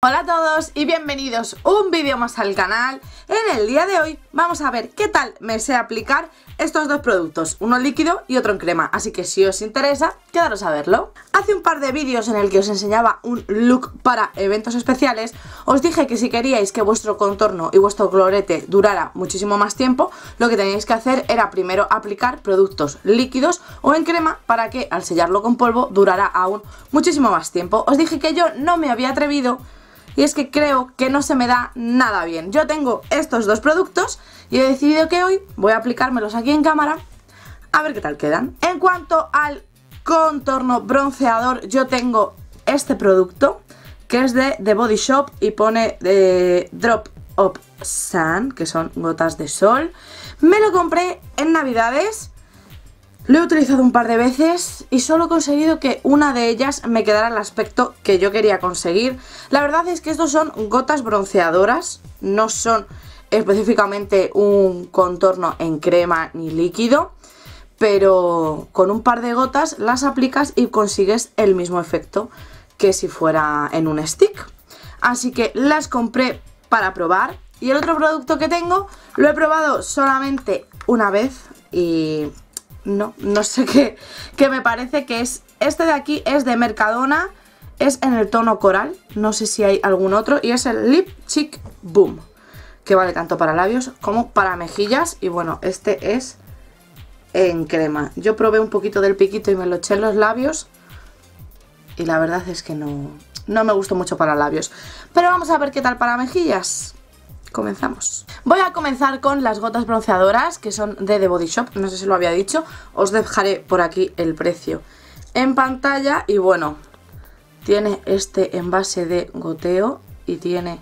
Hola a todos y bienvenidos un vídeo más al canal. En el día de hoy vamos a ver qué tal me sé aplicar estos dos productos, uno líquido y otro en crema, así que si os interesa, quedaros a verlo. Hace un par de vídeos en el que os enseñaba un look para eventos especiales, os dije que si queríais que vuestro contorno y vuestro colorete durara muchísimo más tiempo, lo que teníais que hacer era primero aplicar productos líquidos o en crema para que al sellarlo con polvo durara aún muchísimo más tiempo. Os dije que yo no me había atrevido y es que creo que no se me da nada bien. Yo tengo estos dos productos y he decidido que hoy voy a aplicármelos aquí en cámara a ver qué tal quedan. En cuanto al contorno bronceador, yo tengo este producto que es de The Body Shop y pone de Drop of Sun, que son gotas de sol. Me lo compré en Navidades lo he utilizado un par de veces y solo he conseguido que una de ellas me quedara el aspecto que yo quería conseguir. La verdad es que estos son gotas bronceadoras, no son específicamente un contorno en crema ni líquido, pero con un par de gotas las aplicas y consigues el mismo efecto que si fuera en un stick. Así que las compré para probar y el otro producto que tengo lo he probado solamente una vez y no, no sé qué, qué me parece que es, este de aquí es de Mercadona, es en el tono coral, no sé si hay algún otro, y es el Lip Chic Boom, que vale tanto para labios como para mejillas, y bueno, este es en crema. Yo probé un poquito del piquito y me lo eché en los labios, y la verdad es que no, no me gustó mucho para labios. Pero vamos a ver qué tal para mejillas comenzamos. Voy a comenzar con las gotas bronceadoras que son de The Body Shop, no sé si lo había dicho, os dejaré por aquí el precio en pantalla. Y bueno, tiene este envase de goteo y tiene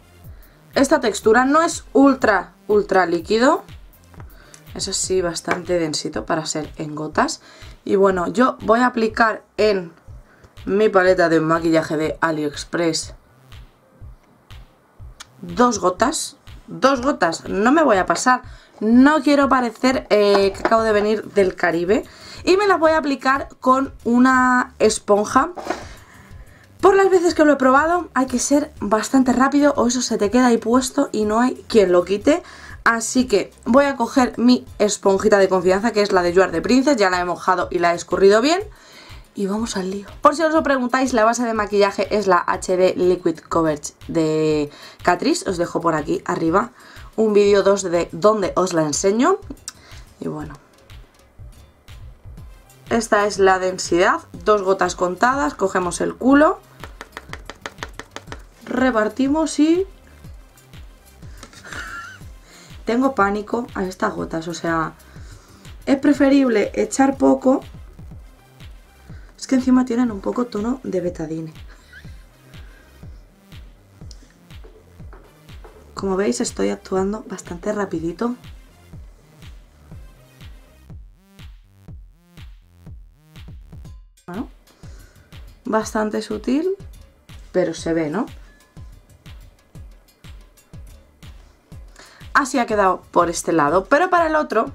esta textura, no es ultra ultra líquido, es así bastante densito para ser en gotas. Y bueno, yo voy a aplicar en mi paleta de maquillaje de AliExpress dos gotas dos gotas, no me voy a pasar, no quiero parecer eh, que acabo de venir del Caribe y me las voy a aplicar con una esponja. Por las veces que lo he probado hay que ser bastante rápido o eso se te queda ahí puesto y no hay quien lo quite. Así que voy a coger mi esponjita de confianza que es la de Juar de Princess, ya la he mojado y la he escurrido bien y vamos al lío. Por si os lo preguntáis, la base de maquillaje es la HD Liquid Coverage de Catrice. Os dejo por aquí arriba un vídeo 2 de donde os la enseño. Y bueno, esta es la densidad, dos gotas contadas, cogemos el culo, repartimos y... Tengo pánico a estas gotas, o sea, es preferible echar poco es que encima tienen un poco tono de betadine. Como veis estoy actuando bastante rapidito. Bueno, bastante sutil, pero se ve, ¿no? Así ha quedado por este lado, pero para el otro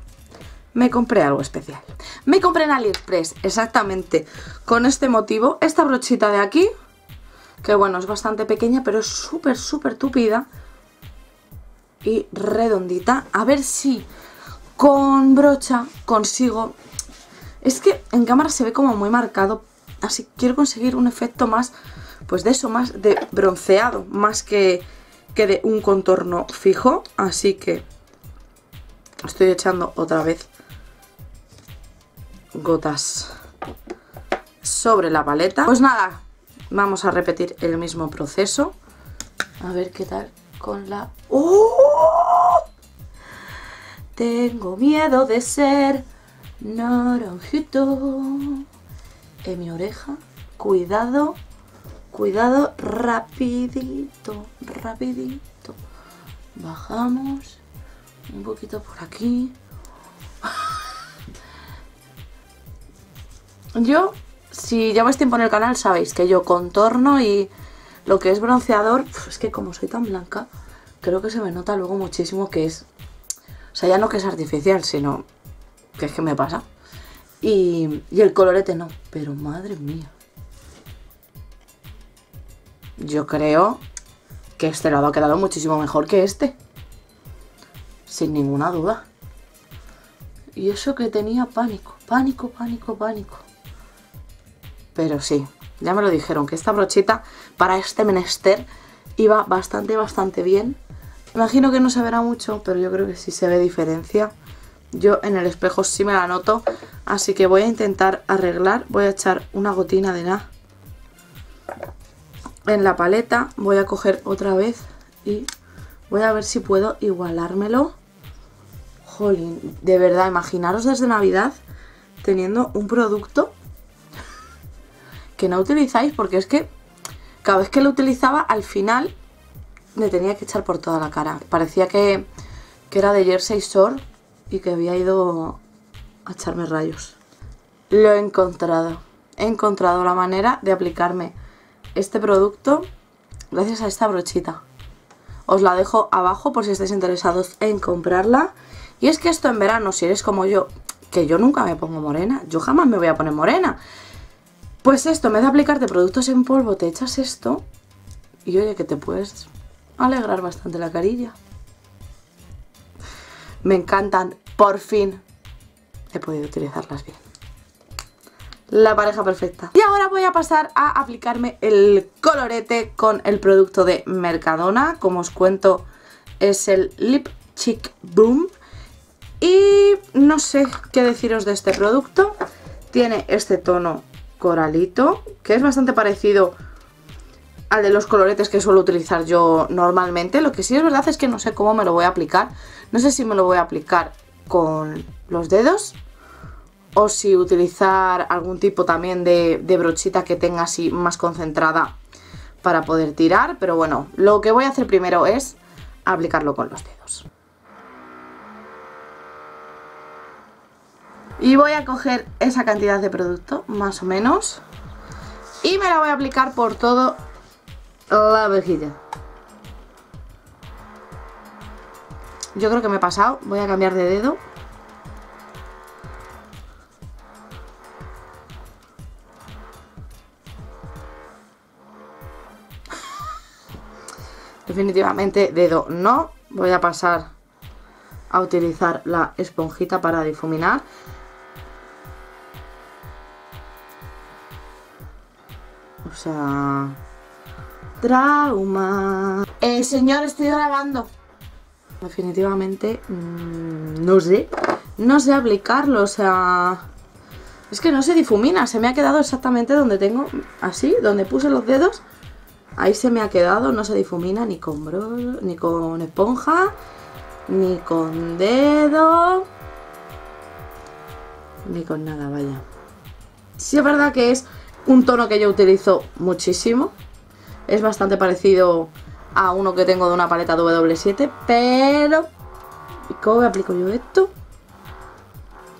me compré algo especial. Me compré en AliExpress, exactamente, con este motivo, esta brochita de aquí, que bueno, es bastante pequeña, pero es súper, súper tupida y redondita. A ver si con brocha consigo... Es que en cámara se ve como muy marcado, así quiero conseguir un efecto más, pues de eso, más de bronceado, más que, que de un contorno fijo. Así que estoy echando otra vez gotas sobre la paleta. Pues nada, vamos a repetir el mismo proceso. A ver qué tal con la... ¡Oh! Tengo miedo de ser naranjito en mi oreja. Cuidado, cuidado, rapidito, rapidito. Bajamos un poquito por aquí. Yo, si lleváis tiempo en el canal, sabéis que yo contorno y lo que es bronceador, es que como soy tan blanca, creo que se me nota luego muchísimo que es... O sea, ya no que es artificial, sino que es que me pasa. Y, y el colorete no, pero madre mía. Yo creo que este lado ha quedado muchísimo mejor que este. Sin ninguna duda. Y eso que tenía pánico, pánico, pánico, pánico. Pero sí, ya me lo dijeron, que esta brochita para este menester iba bastante, bastante bien. Imagino que no se verá mucho, pero yo creo que sí se ve diferencia. Yo en el espejo sí me la noto, así que voy a intentar arreglar. Voy a echar una gotina de nada en la paleta. Voy a coger otra vez y voy a ver si puedo igualármelo. Jolín, de verdad, imaginaros desde Navidad teniendo un producto que no utilizáis porque es que cada vez que lo utilizaba al final me tenía que echar por toda la cara. Parecía que, que era de Jersey Shore y que había ido a echarme rayos. Lo he encontrado. He encontrado la manera de aplicarme este producto gracias a esta brochita. Os la dejo abajo por si estáis interesados en comprarla. Y es que esto en verano, si eres como yo, que yo nunca me pongo morena, yo jamás me voy a poner morena. Pues esto, en vez de aplicarte productos en polvo, te echas esto y oye que te puedes alegrar bastante la carilla. Me encantan, por fin he podido utilizarlas bien. La pareja perfecta. Y ahora voy a pasar a aplicarme el colorete con el producto de Mercadona. Como os cuento, es el Lip Chick Boom. Y no sé qué deciros de este producto. Tiene este tono coralito, que es bastante parecido al de los coloretes que suelo utilizar yo normalmente. Lo que sí es verdad es que no sé cómo me lo voy a aplicar. No sé si me lo voy a aplicar con los dedos o si utilizar algún tipo también de, de brochita que tenga así más concentrada para poder tirar. Pero bueno, lo que voy a hacer primero es aplicarlo con los dedos. Y voy a coger esa cantidad de producto, más o menos. Y me la voy a aplicar por todo la vejilla. Yo creo que me he pasado. Voy a cambiar de dedo. Definitivamente dedo no. Voy a pasar a utilizar la esponjita para difuminar. O sea... Trauma. Eh, señor, estoy grabando. Definitivamente, mm, no sé. No sé aplicarlo, o sea... Es que no se difumina, se me ha quedado exactamente donde tengo, así, donde puse los dedos. Ahí se me ha quedado, no se difumina ni con bro, ni con esponja, ni con dedo, ni con nada, vaya. Sí es verdad que es un tono que yo utilizo muchísimo. Es bastante parecido a uno que tengo de una paleta W7, pero... ¿Cómo me aplico yo esto?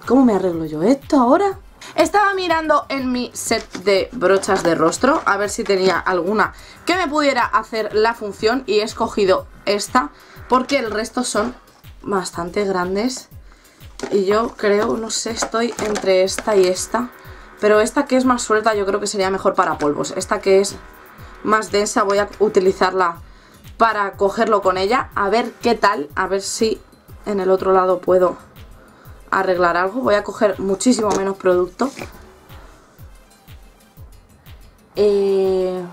¿Cómo me arreglo yo esto ahora? Estaba mirando en mi set de brochas de rostro a ver si tenía alguna que me pudiera hacer la función y he escogido esta porque el resto son bastante grandes y yo creo, no sé, estoy entre esta y esta pero esta que es más suelta yo creo que sería mejor para polvos. Esta que es más densa voy a utilizarla para cogerlo con ella. A ver qué tal, a ver si en el otro lado puedo arreglar algo. Voy a coger muchísimo menos producto. Eh...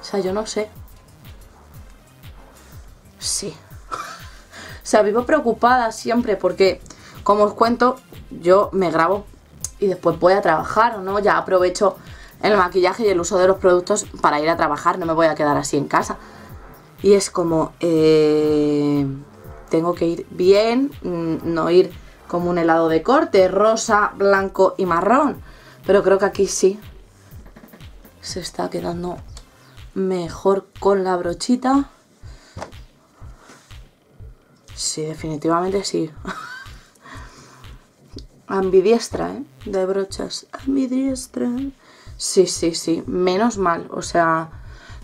O sea, yo no sé. Sí. O sea, vivo preocupada siempre porque, como os cuento, yo me grabo y después voy a trabajar, ¿no? Ya aprovecho el maquillaje y el uso de los productos para ir a trabajar, no me voy a quedar así en casa. Y es como, eh, tengo que ir bien, mm, no ir como un helado de corte, rosa, blanco y marrón. Pero creo que aquí sí se está quedando mejor con la brochita. Sí, definitivamente sí. Ambidiestra, ¿eh? De brochas. Ambidiestra. Sí, sí, sí. Menos mal. O sea,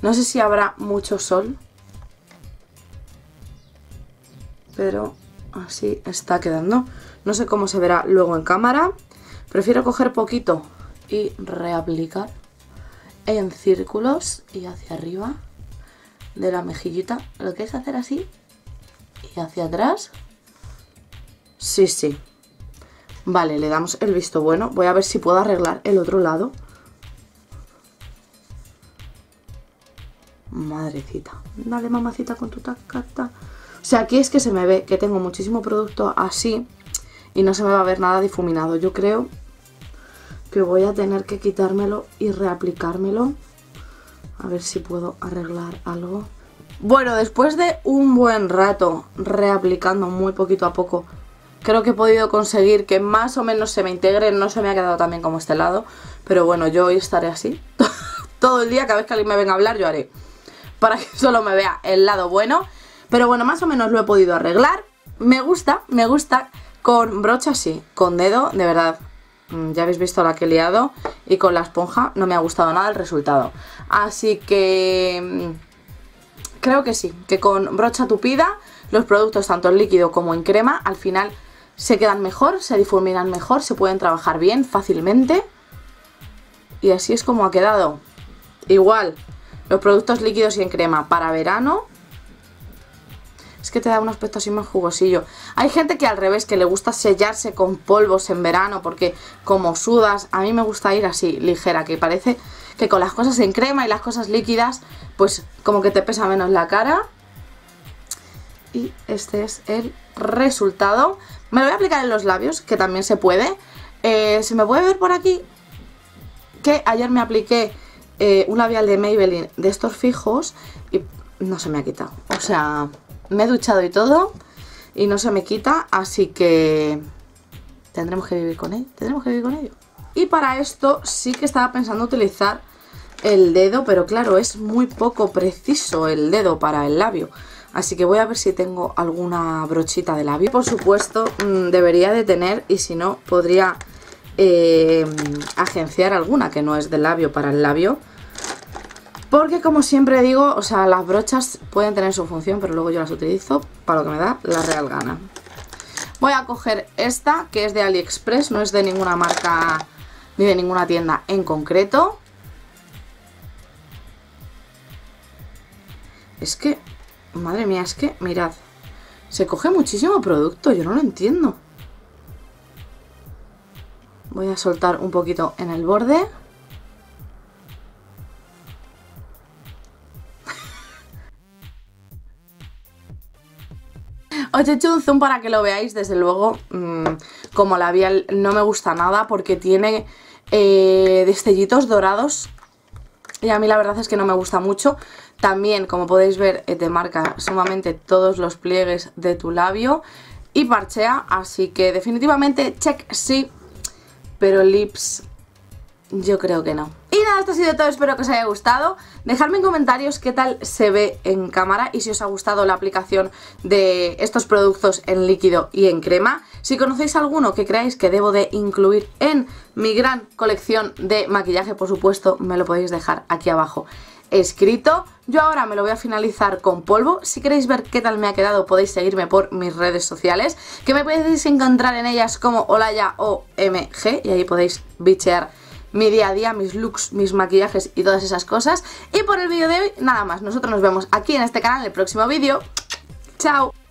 no sé si habrá mucho sol. Pero así está quedando. No sé cómo se verá luego en cámara. Prefiero coger poquito y reaplicar en círculos y hacia arriba de la mejillita. Lo que es hacer así y hacia atrás. Sí, sí. Vale, le damos el visto bueno. Voy a ver si puedo arreglar el otro lado. Madrecita. Dale, mamacita, con tu tacata. O sea, aquí es que se me ve que tengo muchísimo producto así y no se me va a ver nada difuminado. Yo creo que voy a tener que quitármelo y reaplicármelo. A ver si puedo arreglar algo. Bueno, después de un buen rato reaplicando muy poquito a poco, creo que he podido conseguir que más o menos se me integre. No se me ha quedado tan bien como este lado, pero bueno, yo hoy estaré así. Todo el día, cada vez que alguien me venga a hablar, yo haré para que solo me vea el lado bueno. Pero bueno, más o menos lo he podido arreglar. Me gusta, me gusta. Con brocha sí, con dedo, de verdad. Mm, ya habéis visto la que he liado. Y con la esponja no me ha gustado nada el resultado. Así que... Creo que sí, que con brocha tupida los productos tanto en líquido como en crema al final se quedan mejor, se difuminan mejor, se pueden trabajar bien, fácilmente. Y así es como ha quedado. Igual, los productos líquidos y en crema para verano es que te da un aspecto así más jugosillo. Hay gente que al revés, que le gusta sellarse con polvos en verano porque como sudas, a mí me gusta ir así, ligera, que parece que con las cosas en crema y las cosas líquidas, pues como que te pesa menos la cara. Y este es el resultado. Me lo voy a aplicar en los labios, que también se puede. Eh, se me puede ver por aquí que ayer me apliqué eh, un labial de Maybelline de estos fijos y no se me ha quitado. O sea, me he duchado y todo y no se me quita, así que tendremos que vivir con él. Tendremos que vivir con ello. Y para esto sí que estaba pensando utilizar el dedo, pero claro, es muy poco preciso el dedo para el labio. Así que voy a ver si tengo alguna brochita de labio. Por supuesto, mm, debería de tener y si no, podría eh, agenciar alguna que no es de labio para el labio. Porque como siempre digo, o sea, las brochas pueden tener su función, pero luego yo las utilizo para lo que me da la real gana. Voy a coger esta, que es de AliExpress, no es de ninguna marca ni de ninguna tienda en concreto. Es que, madre mía, es que, mirad, se coge muchísimo producto, yo no lo entiendo. Voy a soltar un poquito en el borde. Os he hecho un zoom para que lo veáis, desde luego, mmm, como labial no me gusta nada porque tiene eh, destellitos dorados y a mí la verdad es que no me gusta mucho. También, como podéis ver, eh, te marca sumamente todos los pliegues de tu labio y parchea, así que definitivamente check sí, pero lips yo creo que no. Esto ha sido todo, espero que os haya gustado. Dejadme en comentarios qué tal se ve en cámara y si os ha gustado la aplicación de estos productos en líquido y en crema. Si conocéis alguno que creáis que debo de incluir en mi gran colección de maquillaje, por supuesto, me lo podéis dejar aquí abajo escrito. Yo ahora me lo voy a finalizar con polvo. Si queréis ver qué tal me ha quedado, podéis seguirme por mis redes sociales, que me podéis encontrar en ellas como Olaya OMG y ahí podéis bichear mi día a día, mis looks, mis maquillajes y todas esas cosas. Y por el vídeo de hoy, nada más. Nosotros nos vemos aquí en este canal en el próximo vídeo. ¡Chao!